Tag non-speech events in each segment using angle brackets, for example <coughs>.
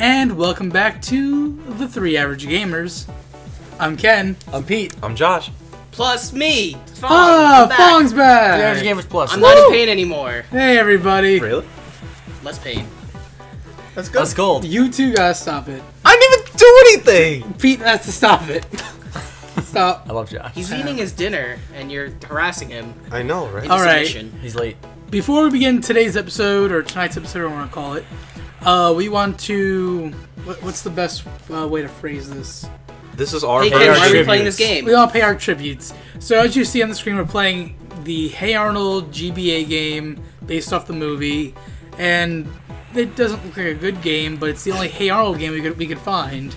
And welcome back to the Three Average Gamers. I'm Ken. I'm Pete. I'm Josh. Plus me. Fong, Ah, I'm back. Fong's back. The Average Gamers Plus. I'm not in pain anymore. Hey everybody. Really? Less pain. That's good. Let's gold. You two gotta stop it. I didn't even do anything. Pete has to stop it. <laughs> stop. I love Josh. He's eating his dinner, and you're harassing him. I know, right? All right. He's late. Before we begin today's episode or tonight's episode, or I want to call it, uh, we want to. What, what's the best uh, way to phrase this? This is our Hey, Hey, Ken, our why are we playing tributes. this game? We all pay our tributes. So as you see on the screen, we're playing the Hey Arnold GBA game based off the movie, and it doesn't look like a good game, but it's the only Hey Arnold game we could we could find.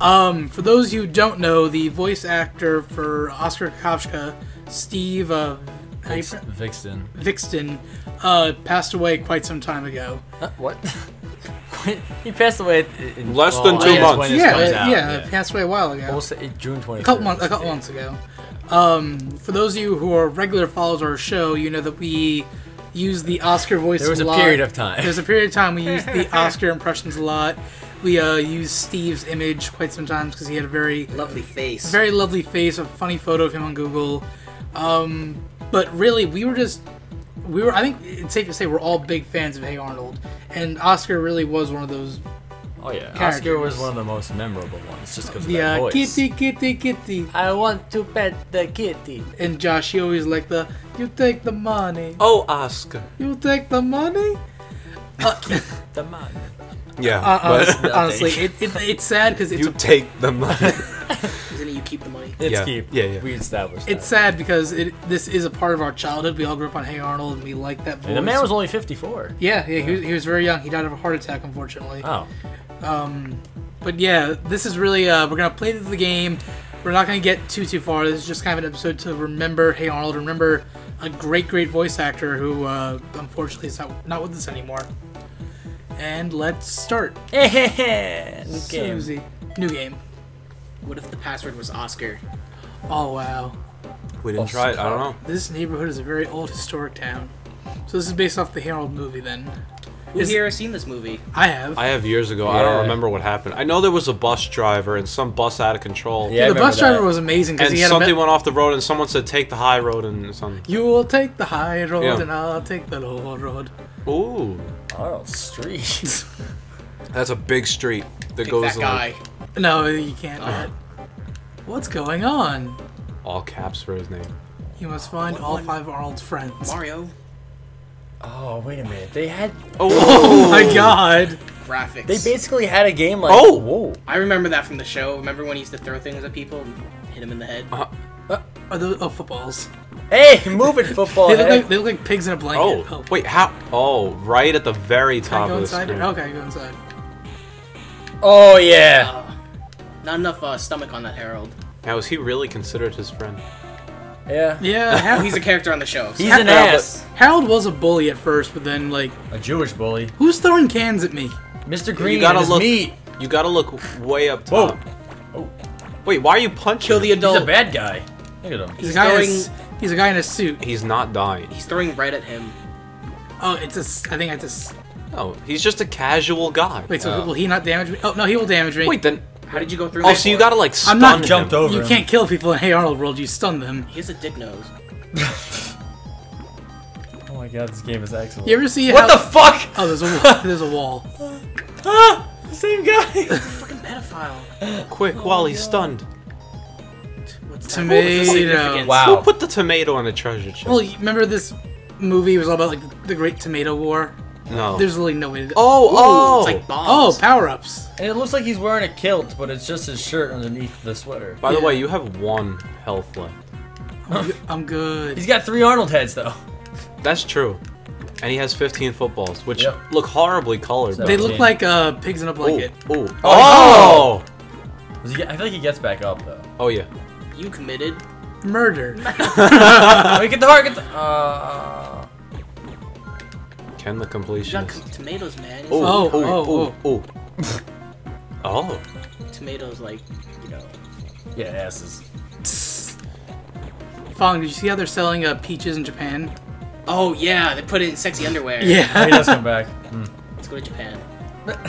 Um, for those who don't know, the voice actor for Oscar Kafka, Steve uh, how Vix- pr- Vixton, uh, passed away quite some time ago. Huh, what? <laughs> <laughs> he passed away in, in Less than two yeah, months. when Yeah, comes uh, out, yeah, passed away a while ago. We'll say June 23rd. a couple months, a couple months ago. Um, for those of you who are regular followers of our show, you know that we use the Oscar voice. There was a lot. period of time. There's a period of time we <laughs> used the Oscar impressions a lot. We uh, used Steve's image quite sometimes because he had a very, Lovely face. very lovely face, a funny photo of him on Google. Um, but really, we were just, we were. I think it's safe to say we're all big fans of Hey Arnold, and Oscar really was one of those. Oh yeah, Oscar was one of the most memorable ones, just because of The that voice. kitty, kitty, kitty. I want to pet the kitty. And Josh, he always like the, you take the money. Oh, Oscar. You take the money? <laughs> Uh, The money. Yeah. uh, but honestly, it, it, it's sad because it's you take the money. <laughs> Isn't it you keep the money? It's Yeah, keep. yeah, yeah. We established it's sad because it this is a part of our childhood. We all grew up on Hey Arnold, and we like that voice. And the man was only 54. yeah, yeah, he was, he was very young. He died of a heart attack, unfortunately. Oh. Um, but yeah, this is really uh, we're gonna play the game. We're not gonna get too too far. This is just kind of an episode to remember Hey Arnold, remember a great great voice actor who uh, unfortunately is not not with us anymore. And let's start. <laughs> New game. Susie. New game. What if the password was Oscar? Oh wow. we didn't try it. I don't know. This neighborhood is a very old historic town. So this is based off the Harold movie then. Who Is- here has seen this movie? I have. I have years ago. I don't remember what happened. I know there was a bus driver and some bus out of control. Yeah, I the bus remember driver that. was amazing because he had something a went off the road, and someone said, "Take the high road," and something. You will take the high road Yeah. and I'll take the low road. Ooh, Oh, street. <laughs> that's a big street that Pick goes that in guy. No, you can't. Uh-huh. What's going on? all caps for his name. You must find What all one? five of Arnold's friends. Mario. oh, wait a minute. They had. Oh <laughs> my god! Graphics. They basically had a game like. Oh! Whoa. I remember that from the show. Remember when he used to throw things at people and hit him in the head? Are those oh footballs? Hey, move it, <laughs> football. They look like they look like pigs in a blanket. Oh, blanket. wait, how? Oh, right at the very Can I top go of the inside? screen. Okay, go inside. Oh, yeah. Uh, not enough uh, stomach on that Harold. Now, is he really considered his friend? Yeah. Yeah, Oh, <laughs> he's a character on the show. so- He's an Yeah, but- ass. Harold was a bully at first, but then like, A Jewish bully. who's throwing cans at me? Mr. Green you gotta look. meat. You gotta look way up top. Whoa. Oh. Wait, why are you punching? Kill the adult. He's a bad guy. Look at him. He's, He's a guy. In a, throwing- s- he's a guy in a suit. He's not dying. He's throwing right at him. Oh, it's a. I think it's a. s- No, he's just a casual guy. Wait, so Oh. will he not damage me? Oh no, he will damage me. Wait, then. How did you go through? Oh, that so you gotta like stun I'm not him. jumped over. You him. can't kill people in Hey Arnold world. You stun them. He has a dick nose. <laughs> Oh my god, this game is excellent. You ever see what how? the fuck? Oh, there's a wall. <laughs> there's a wall. Ah, same guy. Fucking pedophile. Quick, while he's stunned. What's that? Tomato. What's the significance? Wow. Who put the tomato on the treasure chest? Well, you remember this movie was all about like the Great Tomato War. No. There's really no way to. oh, oh. It's like oh, power ups. And it looks like he's wearing a kilt, but it's just his shirt underneath the sweater. By the Yeah. way, you have one health left. I'm, good- He's got three Arnold heads though. That's true. And he has 15 footballs, which Yep. look horribly colored. They look like uh, pigs in a blanket. Oh, oh, Oh! oh! Does he get- I feel like he gets back up though. Oh, yeah. You committed. Murder. <laughs> we get the heart. Get the. Uh, Ken the You completionist. com- tomatoes, man. Oh, Oh, oh, oh, oh, <laughs> oh. Tomatoes, like you know. yeah, asses. Fong, did you see how they're selling uh, peaches in Japan? Oh yeah, they put it in sexy underwear. Oh, he does come back. <laughs> Hmm. Let's go to Japan.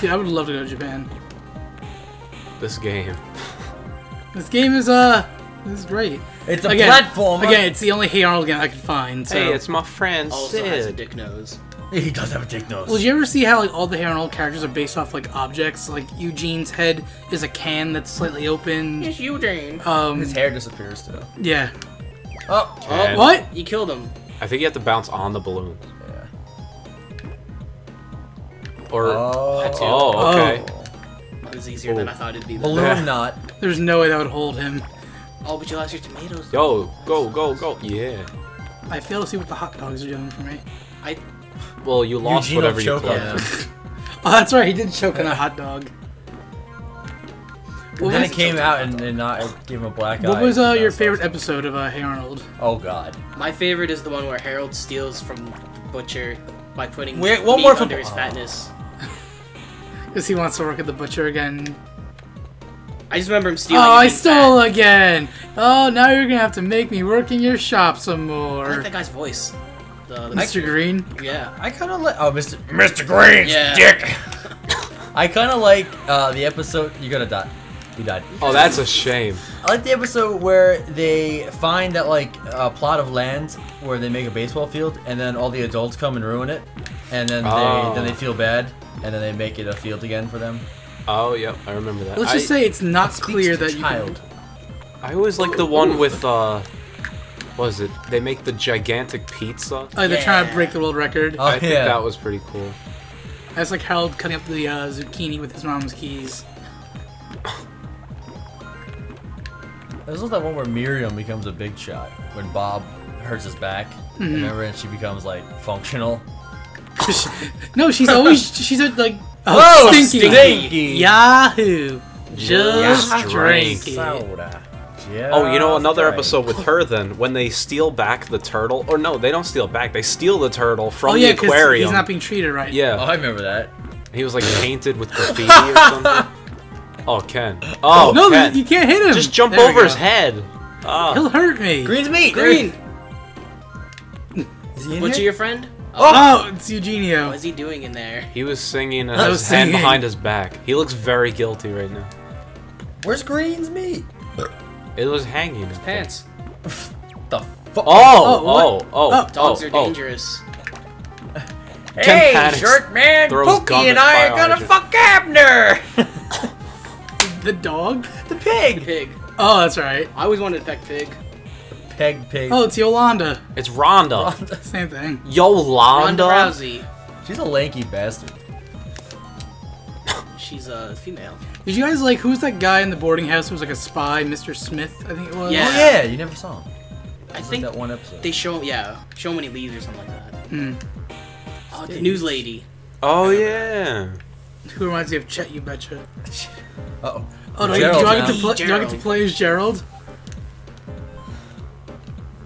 Dude, I would love to go to Japan. This game. This game is uh, this is great. It's a Again, platform. Again, it's the only Hey Arnold game I could find. So. Hey, it's my friend Sid. Also has a dick nose. <laughs> he does have a dick nose. Well, did you ever see how like all the Hey Arnold characters are based off like objects? Like Eugene's head is a can that's slightly open. It's Eugene. Um, His hair disappears too. yeah. Oh, And What? You killed him. I think you have to bounce on the balloon. yeah. Or Oh, Had to. oh, okay. That was easier than I thought it'd be. though. balloon knot. There's no way that would hold him. Oh, but you lost your tomatoes. Yo, go, go, go. Yeah. I fail to see what the hot dogs are doing for me. I Well, you lost Eugene whatever you choke on collected. them. <laughs> <laughs> Oh, that's right. He did choke on a hot dog. What then was, it came out and, and not it gave him a black eye. what was uh, your favorite awesome. episode of uh, Hey Arnold? Oh god. my favorite is the one where Harold steals from Butcher by putting Wait, one meat more from- under his Oh. fatness. <laughs> Because he wants to work at the butcher again. I just remember him stealing. Oh, I stole fat. again. Oh, now you're gonna have to make me work in your shop some I more, like that guy's voice. The, the Mr. Green. Yeah. I kind of like oh Mr. Mr. Green's Yeah. dick. <laughs> I kind of like uh, the episode. You're gonna die. You died. Oh, that's a shame. I like the episode where they find that like a plot of land where they make a baseball field, and then all the adults come and ruin it, and then Oh. they then they feel bad, and then they make it a field again for them. Oh, yep, I remember that. Let's I, just say it's not clear to that you. child. I always like the one with uh, what is it? They make the gigantic pizza. Oh, they're trying to break the world record. Oh, I think that was pretty cool. That's like Harold cutting up the uh, zucchini with his mom's keys. There's also that one where Miriam becomes a big shot when Bob hurts his back. Mm-hmm. Remember, and she becomes like functional. <laughs> no, she's always she's a, like oh, Whoa, stinky. stinky. Yahoo! Just Just drink drink. it. Soda. Oh, you know another Just episode with her then when they steal back the turtle, or no, they don't steal back. They steal the turtle from Oh yeah, the because aquarium. he's not being treated right. drink. Oh, yeah, I remember that. he was like <laughs> painted with graffiti or something. <laughs> Oh, Ken. Oh, No, Ken. you can't hit him. Just jump There over his head. Oh. He'll hurt me. Green's meat. Green. Is he in your friend? Oh, oh. oh, it's Eugenio. What is he doing in there? He was singing uh, and <laughs> I his was hand behind his back. He looks very guilty right now. Where's Green's meat? It was hanging. I think. Pants. The fuck? Oh, oh oh, oh, oh, oh, Oh. Dogs oh, are oh. dangerous. Hey, panics, shirt man, throws Pookie and I are gonna hydrant. fuck Abner. <laughs> The dog? the pig. Pig. Oh, that's right. I always wanted to peck pig. Peg pig. Oh, it's Yolanda. It's Rhonda. <laughs> Rhonda Same thing. Ronda Yolanda. Rousey. She's a lanky bastard. She's a female. Did you guys like who's that guy in the boarding house who was like a spy, Mr. Smith? I think it was. Yeah. Oh yeah, you never saw him. I Like think that one episode. they show him yeah show him when he leaves or something like that. Hmm. Oh, the news lady. Oh yeah. Who reminds me of Chet? You betcha. <laughs> Uh-oh. Oh, do I, Gerald do I get to play? Do I get to play as Gerald?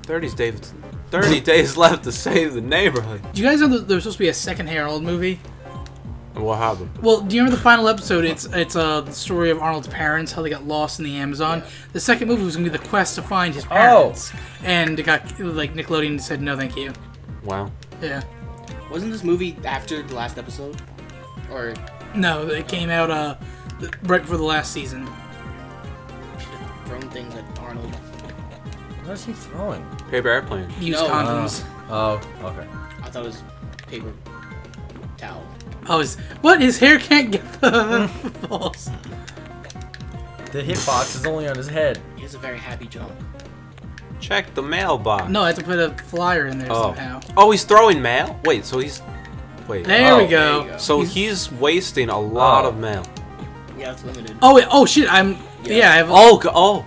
30 days, 30 days left to save the neighborhood. Do you guys know that there's supposed to be a second Harold movie? And what happened? Well, do you remember the final episode? It's it's uh, the story of Arnold's parents, how they got lost in the Amazon. The second movie was gonna be the quest to find his parents, and it got like Nickelodeon said no, thank you. Wow. Yeah, Wasn't this movie after the last episode? Or no, it came out uh right before the last season. should have thrown things at Arnold? What is he throwing? Paper airplane. Use No. condoms. Oh, okay. I thought it was paper towel. Oh, his what? His hair can't get the <laughs> balls. The hitbox is only on his head. He has a very happy jump. Check the mailbox. No, I have to put a flyer in there Oh. somehow. Oh, he's throwing mail? Wait, so he's. Wait. There Oh, we there go. go. So He's- he's wasting a lot Oh. of mail. Yeah, it's limited. Oh wait, oh shit, I'm yeah, Yeah. I have Oh, go- oh.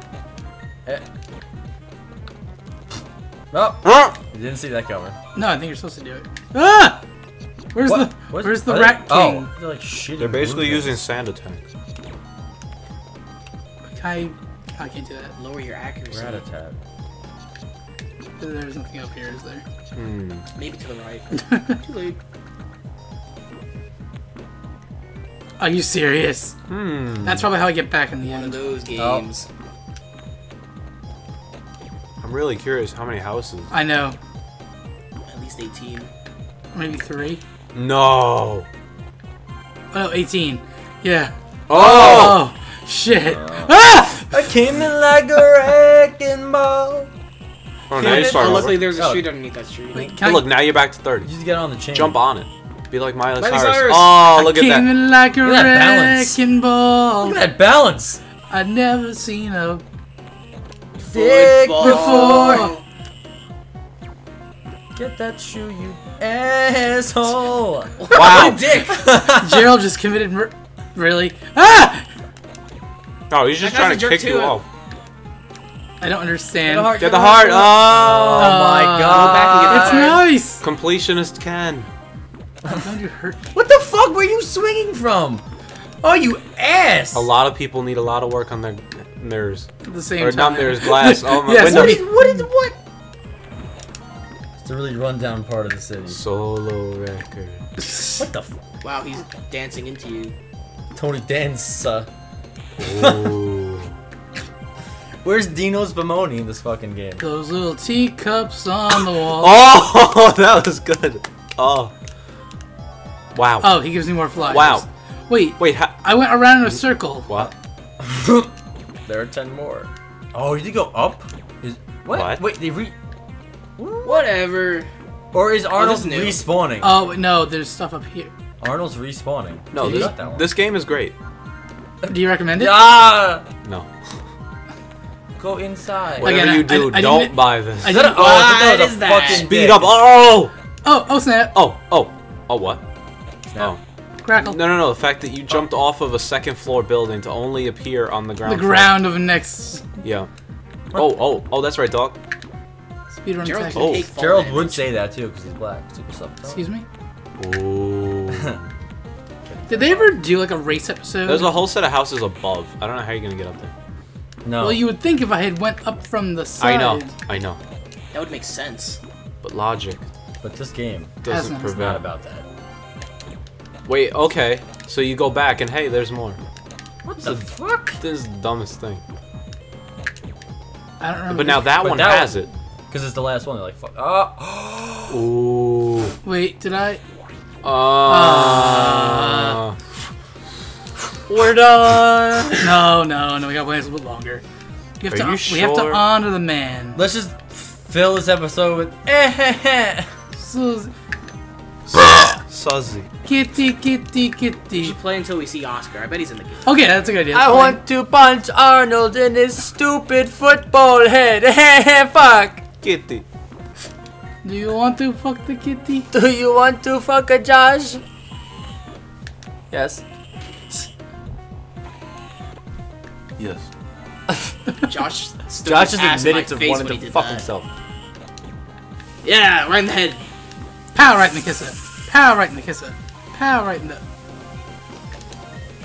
Oh, Huh? you didn't see that coming. No, I think you're supposed to do it. Ah! Where's What? the What? Where's the Are they- Rat King? Oh, they're like shitty. They're basically blue using things. sand attacks. I I can't do that. Lower your accuracy. Rat-a-tat. There's nothing up here, is there? Hmm. Maybe to the right. <laughs> Too late. Are you serious? Hmm. That's probably how I get back in the One of those games. I'm really curious how many houses. I know. At least 18. Maybe three. No. Oh, 18. Yeah. Oh! Oh, shit. ah! I came in like a wrecking ball. Oh, now you Oh, start over. luckily there's a Oh. street underneath that street. Wait, Hey, I, look, now you're back to 30. Just get on the chain. Jump on it. Be like Miley, Miley Cyrus. Cyrus. Oh, look I at came that. in like a Look at that balance. wrecking ball. Look at that balance. I'd never seen a Dick Football. before. Get that shoe, you asshole. Wow. Dick. <laughs> Gerald just committed mur- Really? Ah! Oh, he's just That trying to jerk kick you off. I don't understand. Get the heart. Get the heart. Oh, Oh. my god. Go back and get It's nice. Completionist Ken. Don't you hurt? What the fuck were you swinging from? Oh, you ass. A lot of people need a lot of work on their mirrors. At the same Or time. not mirrors, glass. <laughs> Oh, my Yes, window. What is, what is, what? It's a really rundown part of the city. Solo record. What the f- Wow, he's dancing into you. Tony Dance. Uh, Ooh. <laughs> where's Dino Spumoni in this fucking game? Those little teacups on the wall. <laughs> Oh, <laughs> that was good. Oh. Wow. Oh, he gives me more flyers. Wow. Wait, Wait, I went around in a circle. what? There are ten more. Oh, you did go up? Is what? What? Wait, they re. Whatever. Or is Arnold this is new. respawning? Oh no, there's stuff up here. Arnold's respawning. No, this, that one. this game is great. Do you recommend it? Ah! No. <laughs> Go inside. Like- Whatever Again, you do, I- I don't buy this. I Is that a- didn't- oh, I thought that What was a is that? Speed up. Oh! Oh, oh snap! Oh, oh. Oh, what? Oh. Crackle. No, no, no. The fact that you jumped off of a second floor building to only appear on the ground. the floor. ground of next Yeah. Oh, oh, oh, that's right, dog. Speedrun Gerald tech. can Oh. take fall Gerald damage. would say that too, because he's black. What's up? Excuse me. Ooh. Did they ever do like a race episode? There's a whole set of houses above. I don't know how you're gonna get up there. No. Well, you would think if I had went up from the side. I know, I know. That would make sense. But logic But this game doesn't Hasn't. is prevent. not about that. Wait, okay. So you go back and hey, there's more. What the fuck? This is the dumbest thing. I don't remember. But now that But one that has it. Because it's the last one. They're like, fuck. Oh. Ooh. Wait, did I? Uh, We're done. No, no, no. We got to play this a little bit longer. We have Are to. you We have to honor the man. Let's just fill this episode with. Eh, So, Suzzy. kitty, kitty, We kitty. should play until we see Oscar. I bet he's in the game. Okay, that's a good idea. I Let's play. want to punch Arnold in his stupid football head. <laughs> fuck. Kitty. Do you want to fuck the kitty? <laughs> Do you want to fuck a Josh? Yes. Yes. <laughs> Josh Josh his has ass in my admitted to wanting to fuck that. himself. Yeah, right in the head. Pow right in the kisser. Pow right in the kisser. Pow right in the.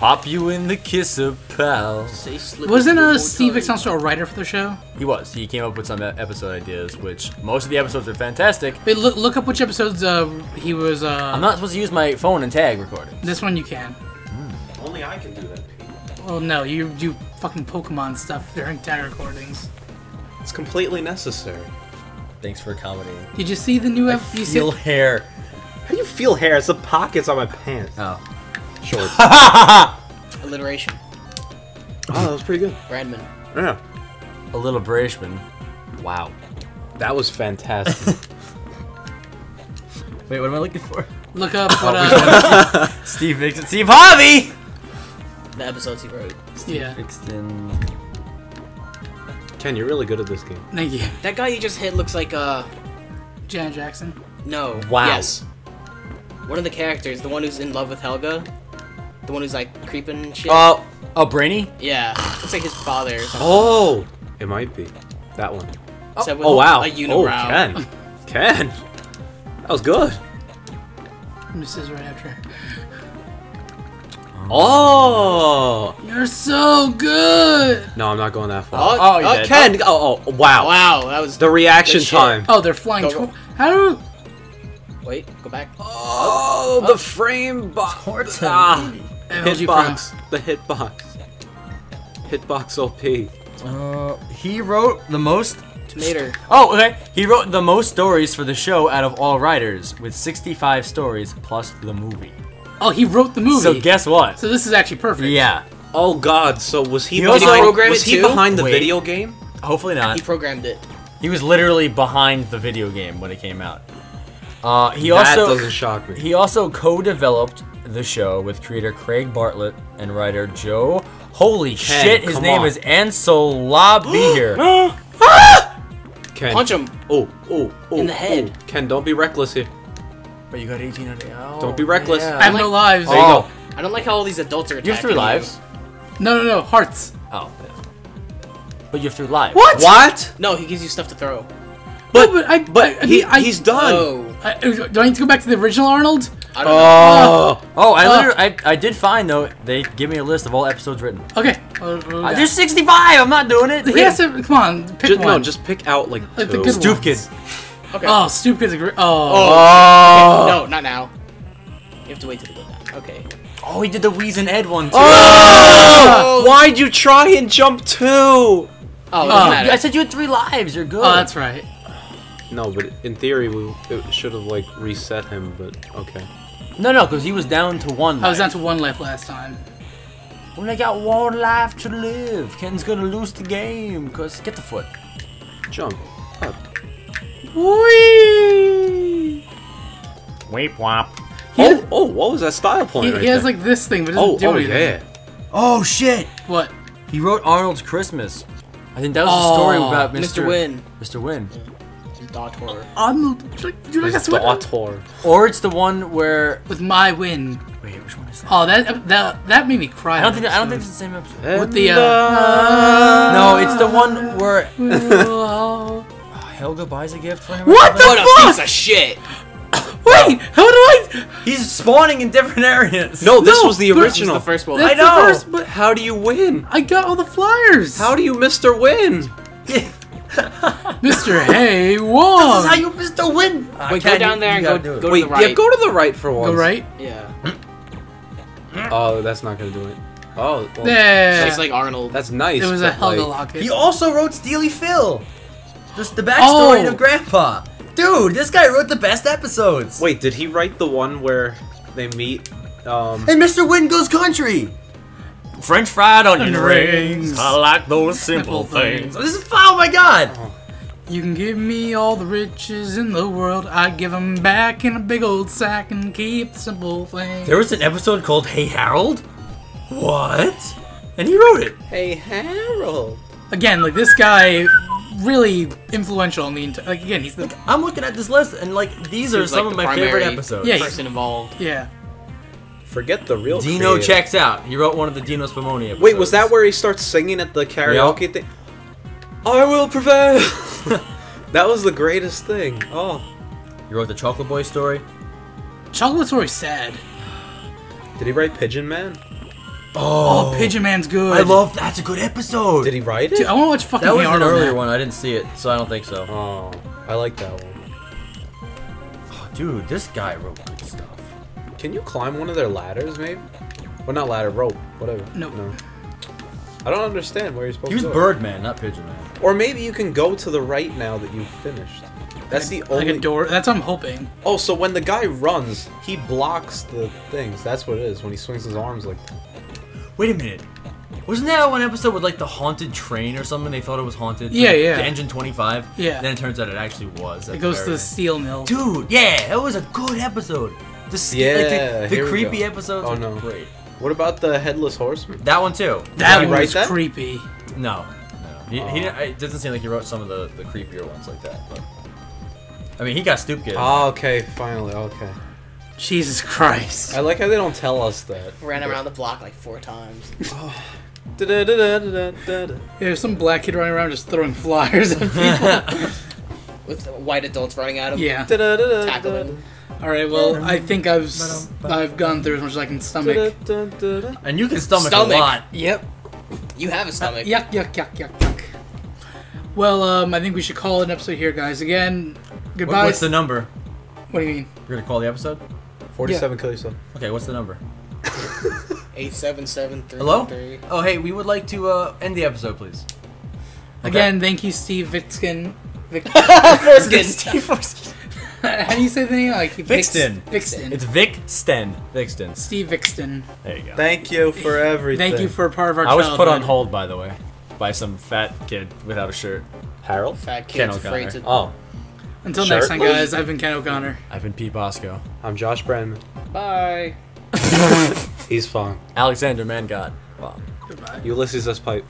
Pop you in the kisser, pal. Say Wasn't one uh, Steve time. Excelsior a writer for the show? He was. He came up with some episode ideas, which most of the episodes are fantastic. Wait, look, look up which episodes uh, he was. Uh, I'm not supposed to use my phone and tag recording. This one you can. Only I can do that. Well, no, you do fucking Pokemon stuff during tag recordings. It's completely necessary. Thanks for accommodating. Did you see the new? I ep- you see- feel hair. How do you feel hair? It's the pockets on my pants. Oh. Shorts. <laughs> Alliteration. oh, that was pretty good. Bradman. Yeah. A little Brashman. Wow. That was fantastic. <laughs> Wait, what am I looking for? Look up what. Uh, <laughs> Steve Vixen. Steve Harvey! The episodes he wrote. yeah, Vixen. Ken, you're really good at this game. thank you, That guy you just hit looks like uh Janet Jackson. no. Wow. Yes. One of the characters, the one who's in love with Helga. The one who's like creeping and shit. Oh. Oh, Brainy? yeah. Looks like his father or something. Oh. It might be. That one. Except with Oh wow. A oh, unibrow. Ken. Ken. That was good. Mrs. Right after. Oh. You're so good. No, I'm not going that far. Oh, Oh, you oh. Ken. Oh, oh, wow. Wow, that was The reaction time. Oh, they're flying. Go, go. How do? Wait, go back. Oh, the frame box. Horton. Ah, LG Pro. Hitbox. The hitbox. Hitbox OP. Uh, he wrote the most. Tomato. Oh, okay. He wrote the most stories for the show out of all writers, with 65 stories plus the movie. Oh, he wrote the movie. So guess what? So this is actually perfect. Yeah. Oh God! So was he, He behind? also- program was it he too? behind the Wait. video game? Hopefully not. He programmed it. He was literally behind the video game when it came out. Uh, he that also doesn't shock me. he also co-developed the show with creator Craig Bartlett and writer Joe. Holy Ken, shit! His come name on. is Ansolabehere. <gasps> <gasps> Ken. Punch him. Oh, oh, oh. In the oh. head. oh. Ken, don't be reckless here. but you got 18 on the oh, Don't be reckless. yeah. I have no lives. There you Oh. go. I don't like how all these adults are attacking You have three lives. No, no, no. Hearts. Oh. yeah. But you have three lives. What? What? No, he gives you stuff to throw. But No, but I. but I, he, I, he's done. Oh. I, do I need to go back to the original Arnold? I don't know. Oh. Oh, I Uh. literally, I, I did find though. They give me a list of all episodes written. Okay. Uh, what do we Uh, there's 65. I'm not doing it. He has to. Come on. Pick Just, one. no, just pick out like Like the two. good Stoop ones. Kid. Okay. Oh, stupid is a great. Oh. Oh. No, not now. You have to wait till they go down. Okay. Oh, he did the Wheezin' Ed one too. Oh! Why'd you try and jump two? Oh, it Oh. I said you had three lives. You're good. Oh, that's right. No, but in theory, we it should have like reset him. But okay. No, no, because he was down to one. I was down to one life last time. When I got one life to live, Ken's gonna lose the game. Cause get the foot. Jump. Up. Whee! Weep wop. He, Oh, oh, what was that style point? he, right he has there? like this thing, but it doesn't Oh, do oh anything. yeah. Oh shit! What? He wrote Arnold's Christmas. I think that was the story Oh, about Mr. Mr. Hyunh. Mr. Hyunh. Doctor. Arnold. Do I guess what? Daughter. Or it's the one where. With my win. Wait, which one is that? Oh, that that that made me cry. I don't think. I don't think it's the same episode. With the, uh, No, it's the one where. <laughs> <laughs> Helga buys a gift for him. What the fuck? What a piece of shit! <coughs> Wait, how do I? He's spawning in different areas. No, this No, was the but- This is original. the first one. That's I know. The first, but How do you win? I got all the flyers. How do you Mr. Win? <laughs> <laughs> Mr. Hey This Wong? is how you Mr. Win. Wait, go down there and go, go to Wait, the right. yeah, go to the right for once. Go right. Yeah. <clears throat> Oh, that's not gonna do it. Oh, well, There. It's like Arnold. that's nice. It was a but, Helga like, locket. He also wrote Steely Phil. Just the backstory Oh. to Grandpa. Dude, this guy wrote the best episodes. Wait, did he write the one where they meet? Um, And Mr. Hyunh goes country. French fried onion Onion rings. rings. I like those simple Simple things. This is oh my god. You can give me all the riches in the world. I give 'em back in a big old sack and keep the simple things. There was an episode called Hey Harold. What? And he wrote it. hey Harold. Again, like this guy, really influential in the entire. Like again, he's the I'm looking at this list and like these are some like of the my favorite primary episodes. Yeah, person involved. yeah. Forget the real. Dino creator. checks out. He wrote one of the Dino Spumoni episodes. Wait, was that where he starts singing at the karaoke thing? I will prevail. <laughs> that was the greatest thing. Oh, You wrote the Chocolate Boy story? Chocolate Story's sad. did he write Pigeon Man? Oh. oh, Pigeon Man's good. I love that's a good episode. Did he write it? Dude, I want to watch fucking that was an earlier now. one. I didn't see it, so I don't think so. Oh, I like that one. Oh, dude, this guy wrote good stuff. Can you climb one of their ladders, maybe? Well, not ladder, rope, whatever. No. No. I don't understand where you're supposed He was to go. Birdman, not Pigeon Man. Or maybe you can go to the right now that you've finished. That's the Like only. a door. That's what I'm hoping. Oh, so when the guy runs, he blocks the things. That's what it is when he swings his arms like. Wait a minute. Wasn't that one episode with like the haunted train or something? They thought it was haunted. Yeah, the, yeah. The engine 25. Yeah. Then it turns out it actually was. It goes to the steel mill. Dude, yeah, that was a good episode. The sk- Yeah, like the, the creepy go. episodes. Oh, were no. great. What about the headless horseman? That one too. That Did one write was that? creepy. No, no. He, he didn't, it doesn't seem like he wrote some of the, the creepier ones like that. But I mean, he got Stoop Kid. Oh, ah, okay, finally, okay. Jesus Christ. I like how they don't tell us that. Ran around the block like four times. <sighs> Da-da-da-da-da-da-da. There's some black kid running around just throwing flyers at people. <laughs> With white adults running at him. yeah. Tackling. All right. Well, I think I've s- I've gone through as much as I can stomach. And you can stomach, Stomach. a lot. Yep. You have a stomach. Yuck, yuck, yuck, yuck, yuck. Well, um, I think we should call it an episode here, guys. Again, What- goodbye. what's the number? What do you mean? You're gonna call the episode? 47 kill yourself. Okay, what's the number? <laughs> Eight seven seven three Hello? three. Oh, hey, we would like to uh, end the episode, please. Again, thank you, Steve Vitskin. Vic- <laughs> Foreskin. <laughs> <laughs> How do you say the name? Like Viksten. Viksten. It's Vic Sten. Viksten. Steve Viksten. There you go. Thank you for everything. Thank you for part of our I was put on hold, by the way, by some fat kid without a shirt. Harold. Fat Ken afraid to. Oh, Until next time, guys, I've been Ken O'Connor. I've been Pete Bosco. I'm Josh Brandman. Bye. <laughs> He's fine. Alexander Mangott. Wow. Goodbye. Ulysses S. Pipe.